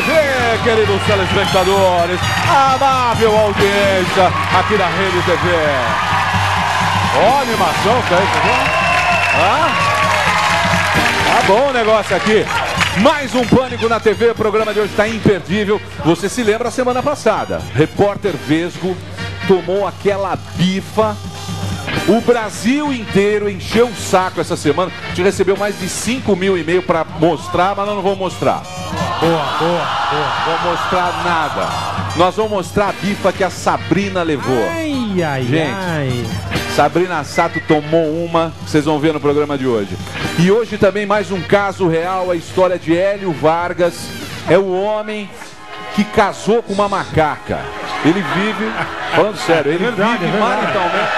TV, queridos telespectadores, amável audiência aqui da Rede TV. Ó, a animação, tá aí, tá tá bom o negócio aqui. Mais um Pânico na TV, o programa de hoje está imperdível. Você se lembra semana passada? Repórter Vesgo tomou aquela bifa o Brasil inteiro encheu o saco essa semana. A gente recebeu mais de 5 mil e meio para mostrar, mas nós não vamos mostrar. Boa, boa, boa. Vamos mostrar nada. Nós vamos mostrar a bifa que a Sabrina levou. Ai, ai, Gente. ai. Sabrina Sato tomou uma, vocês vão ver no programa de hoje. E hoje também mais um caso real, a história de Hélio Vargas. É o homem que casou com uma macaca. Ele vive, falando sério, ele verdade, vive é maritalmente.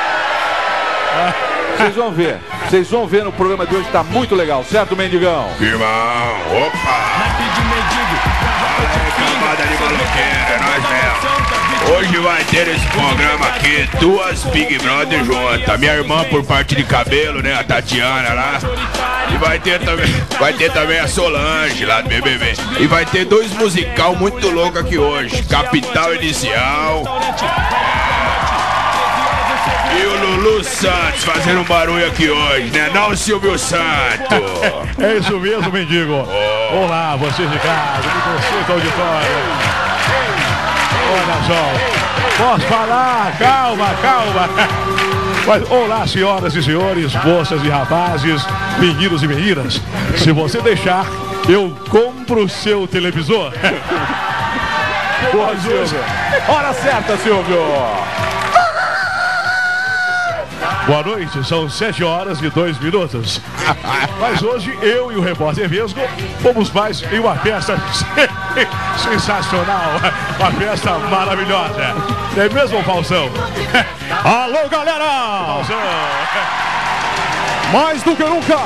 Vocês vão ver, vocês vão ver no programa de hoje, tá muito legal, certo, Mendigão? Irmão, opa! É. Hoje vai ter esse programa aqui, duas Big Brother juntas. Minha irmã por parte de cabelo, né? A Tatiana lá. E vai ter também, vai ter também a Solange lá do BBB. E vai ter dois musical muito louco aqui hoje. Capital Inicial. E o Lulu Santos fazendo um barulho aqui hoje, né? Não, Silvio Santos. É isso mesmo, mendigo. Olá, vocês de casa, me consulta auditório. Olha só. Posso falar? Calma, calma. Mas, olá, senhoras e senhores, moças e rapazes, meninos e meninas. Se você deixar, eu compro o seu televisor. Boa, Silvio. Hora certa, Silvio. Boa noite, são 7 horas e 2 minutos. Mas hoje eu e o repórter Vesgo fomos mais em uma festa sensacional, uma festa maravilhosa. Não é mesmo, Falsão? Alô, galera! Falsão! Mais do que nunca,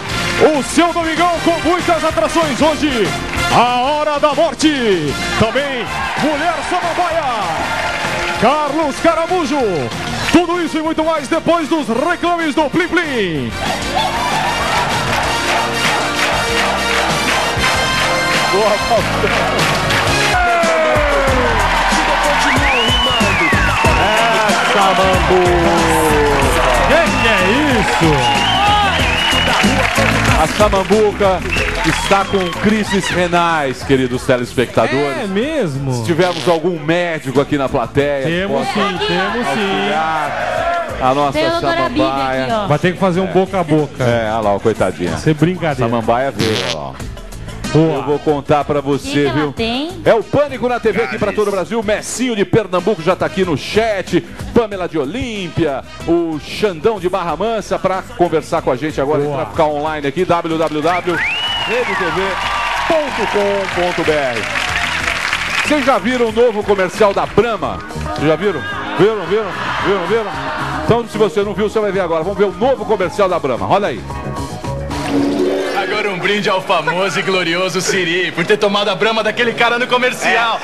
o seu Domingão com muitas atrações hoje. A Hora da Morte. Também Mulher Samambaia. Carlos Caramujo. Tudo isso e muito mais depois dos reclames do Plim Plim. Essa Que A Samambuca está com crises renais, queridos telespectadores. É mesmo? Se tivermos algum médico aqui na plateia, Temos sim, temos sim. a nossa Tem aqui, samambaia. ó. Vai ter que fazer um boca a boca. É, olha lá, coitadinha. Ser brincadeira. Samambaia veio, olha lá. Boa. Eu vou contar pra O que, que você, ela viu? tem? É o Pânico na TV aqui pra todo o Brasil. Messinho de Pernambuco já tá aqui no chat. Pamela de Olímpia. O Xandão de Barra Mansa pra conversar com a gente agora. Boa. Entrar ficar online aqui. www.redetv.com.br Vocês já viram o novo comercial da Brahma? Vocês já viram? Viram, viram? Viram, viram? Então, se você não viu, você vai ver agora. Vamos ver o novo comercial da Brahma. Olha aí. Agora um brinde ao famoso e glorioso Siri, por ter tomado a brama daquele cara no comercial.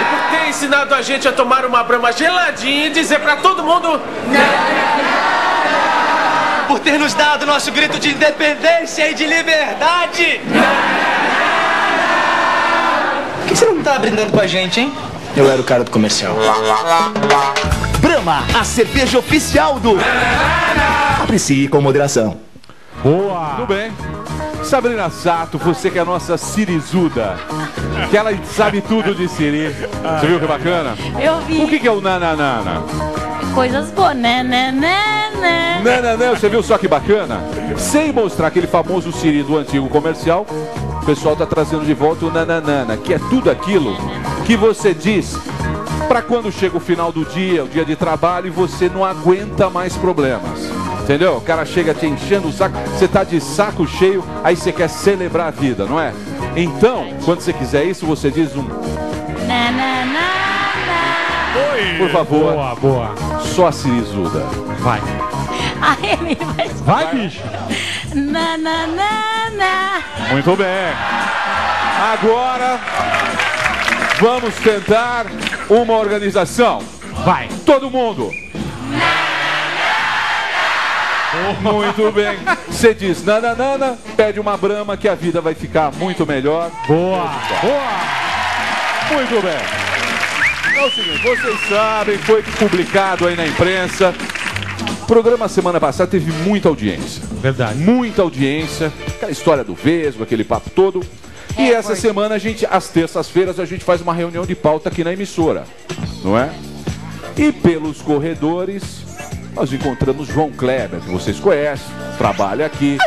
E por ter ensinado a gente a tomar uma brama geladinha e dizer pra todo mundo. Por ter nos dado nosso grito de independência e de liberdade. Por que você não tá brindando com a gente, hein? Eu era o cara do comercial. Brahma, a cerveja oficial do. Aprecie com moderação. Boa. Tudo bem. Sabrina Sato, você que é a nossa Sirizuda, que ela sabe tudo de Siri. Você viu que bacana? Eu vi O que, que é o nananana? coisas boas, né, né, né, né. Nananã, você viu só que bacana? Sem mostrar aquele famoso Siri do antigo comercial, o pessoal tá trazendo de volta o nananana, que é tudo aquilo que você diz para quando chega o final do dia, o dia de trabalho, e você não aguenta mais problemas. Entendeu? O cara chega te enchendo o saco, você tá de saco cheio, aí você quer celebrar a vida, não é? Então, quando você quiser isso, você diz um Na, na, na, na. Oi. Por favor. Boa, boa. só a Sirizuda. Vai. Aí ele vai. Vai, bicho. Na, na, na, na. Muito bem. Agora vamos tentar uma organização. Vai. Todo mundo. Muito bem. Você diz nananana, pede uma brama que a vida vai ficar muito melhor. Boa, boa. Muito bem. É o seguinte, vocês sabem, foi publicado aí na imprensa. O programa semana passada teve muita audiência. Verdade. Muita audiência. Aquela história do Vesgo, aquele papo todo. E essa semana a gente, às terças-feiras, a gente faz uma reunião de pauta aqui na emissora. Não é? E pelos corredores, nós encontramos João Kleber, que vocês conhecem, trabalha aqui,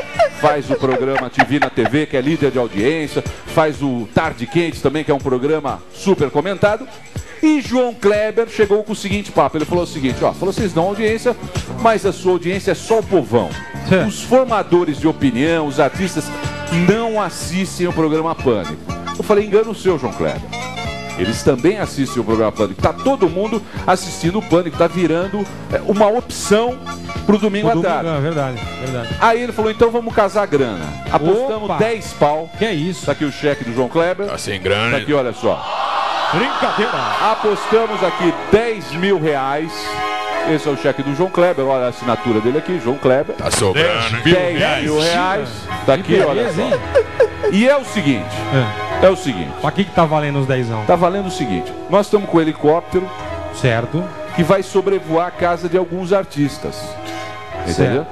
faz o programa TV na TV, que é líder de audiência, faz o Tarde Quente também, que é um programa super comentado. E João Kleber chegou com o seguinte papo, ele falou o seguinte, ó, falou, vocês dão audiência, mas a sua audiência é só o povão. Os formadores de opinião, os artistas, não assistem o programa Pânico. Eu falei, engano o seu, João Kleber. Eles também assistem o programa Pânico. Tá todo mundo assistindo o Pânico, tá virando é, uma opção pro domingo O à domingo, tarde. é verdade, verdade. Aí ele falou, então vamos casar a grana. Apostamos Opa. 10 pau. Que é isso? Tá aqui o cheque do João Kleber. Tá sem Tá grana. aqui, olha só. Brincadeira. Apostamos aqui 10 mil reais. Esse é o cheque do João Kleber. Olha a assinatura dele aqui, João Kleber. Tá sobrando, hein? 10 mil reais. Tá aqui, olha só. E é o seguinte, É. é o seguinte. Pra que que tá valendo os dezão? Tá valendo o seguinte. Nós estamos com o helicóptero Certo. que vai sobrevoar a casa de alguns artistas. Entendeu?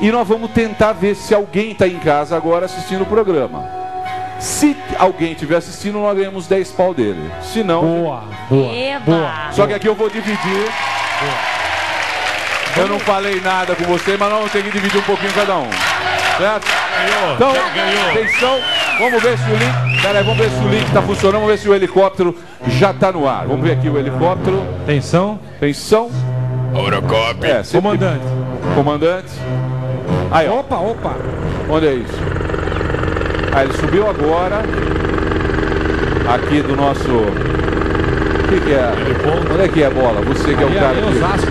E nós vamos tentar ver se alguém está em casa agora assistindo o programa. Se alguém estiver assistindo, nós ganhamos 10 pau dele. Se não, Boa, boa, Eba. boa. só que aqui eu vou dividir. Eu não falei nada com você, mas nós vamos ter que dividir um pouquinho cada um. Certo? Ganhou, Então, ganhou. atenção, vamos ver se o link. Pera aí, vamos ver se o link tá funcionando, vamos ver se o helicóptero já tá no ar. Vamos ver aqui o helicóptero. Atenção. Atenção. Eurocop. É, Comandante. Comandante. Aí, ó. Opa, opa. Onde é isso? Ah, ele subiu agora. Aqui do nosso. O que, que é? Onde é que é a bola? Você que é o Ali, cara ali, aqui. Osasco.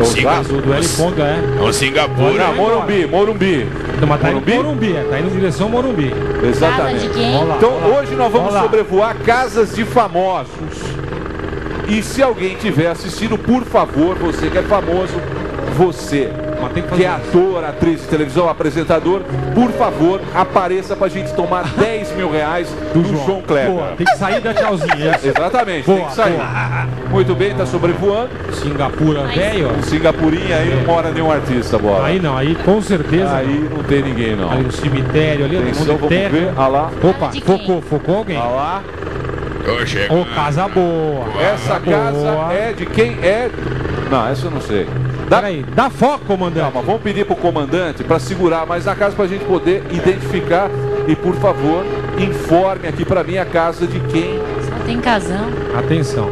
É Singa- Osasco? Do, do ponto, é. É um Singapura. Não, Morumbi, Morumbi. Não, mas tá indo Morumbi? Morumbi, é. Tá indo em direção ao Morumbi. Casa de Exatamente. lá. Então hoje nós vamos sobrevoar casas de famosos. E se alguém tiver assistindo, por favor, você que é famoso, você que é ator, atriz de televisão, apresentador, por favor, apareça pra gente tomar 10 mil reais do, João, Kleber. Boa, tem que sair da tchauzinha. é. Exatamente, Boa, tem que sair. Muito bem, tá sobrevoando. Singapura, velho. Singapurinha aí não mora nenhum artista, bola. Aí não, aí com certeza. Aí não tem ninguém, não. Ali no cemitério, ali, Atenção, vamos terra. ver. Olha lá. Opa, focou, focou alguém? Olha lá. Ô, casa boa. Essa casa boa. é de quem é. Não, essa eu não sei. Dá... Peraí, dá foco, comandante. Calma, vamos pedir pro comandante para segurar mais na casa pra gente poder identificar e por favor informe aqui pra mim a casa de quem. Só tem casão. Atenção.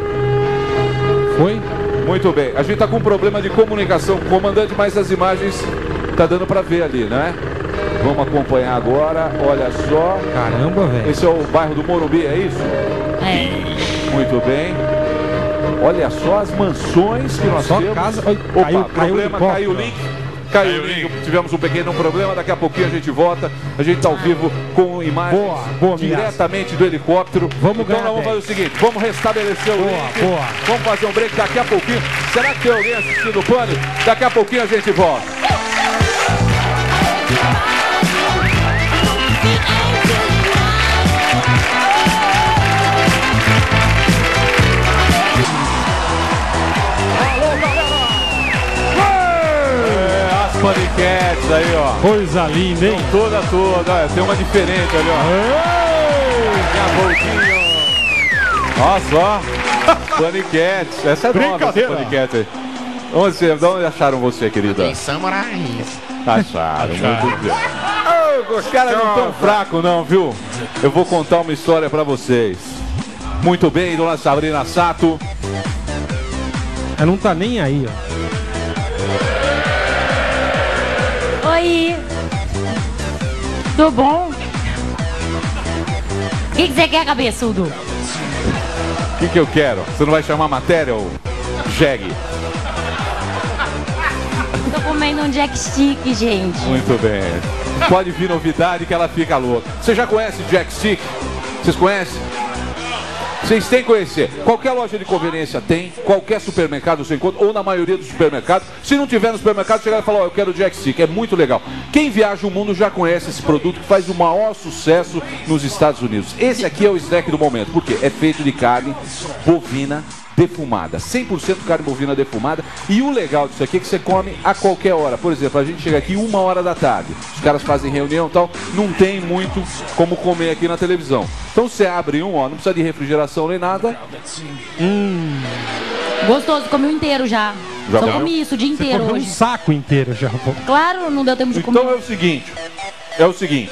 Foi? Muito bem. A gente tá com um problema de comunicação com o comandante, mas as imagens tá dando pra ver ali, né? Vamos acompanhar agora. Olha só. Caramba, velho. Esse é o bairro do Morumbi, é isso? É. Muito bem. Olha só as mansões que nós Só temos. casa- Opa, caiu- caiu o problema, caiu o link. Caiu o link, tivemos um pequeno problema, daqui a pouquinho a gente volta. A gente tá ao vivo com imagens Boa, boa, diretamente do helicóptero. Vamos então ganhar nós vamos fazer 10. o seguinte, vamos restabelecer o Boa, link. boa. Vamos fazer um break daqui a pouquinho. Será que tem alguém assistindo o Pânico? Daqui a pouquinho a gente volta. As paniquetes aí, ó. Coisa linda, hein? Toda, toda. Olha, tem uma diferente ali, ó. Minha voltinha. Olha só. Paniquetes. Essa é nova, essa Brincadeira. paniquete aí. Onde, você, de onde acharam você, querida? samurais. Acharam, muito bem. Os caras não tão fracos, não, viu? Eu vou contar uma história pra vocês. Muito bem, dona Sabrina Sato. Ela não tá nem aí, ó. Tudo bom? O que que você quer, cabeçudo? O que, que eu quero? Você não vai chamar matéria, ô jegue? Tô comendo um jack stick, gente. Muito bem. Pode vir novidade que ela fica louca. Você já conhece Jack Stick? Vocês conhecem? Vocês têm que conhecer. Qualquer loja de conveniência tem, qualquer supermercado você encontra, ou na maioria dos supermercados. Se não tiver no supermercado, chegar e falar, ó, eu quero Jack Stick. É muito legal. Quem viaja o mundo já conhece esse produto que faz o maior sucesso nos Estados Unidos. Esse aqui é o snack do momento, porque é feito de carne bovina defumada, 100% carne bovina defumada. E o legal disso aqui é que você come a qualquer hora. Por exemplo, a gente chega aqui uma hora da tarde, os caras fazem reunião e tal, não tem muito como comer aqui na televisão. Então você abre um, ó, não precisa de refrigeração nem nada. Gostoso, comi o inteiro já. Já Só comeu? comi isso o dia Você inteiro comeu um hoje. saco inteiro já. pô. Claro, não deu tempo de comer. Então é o seguinte, é o seguinte,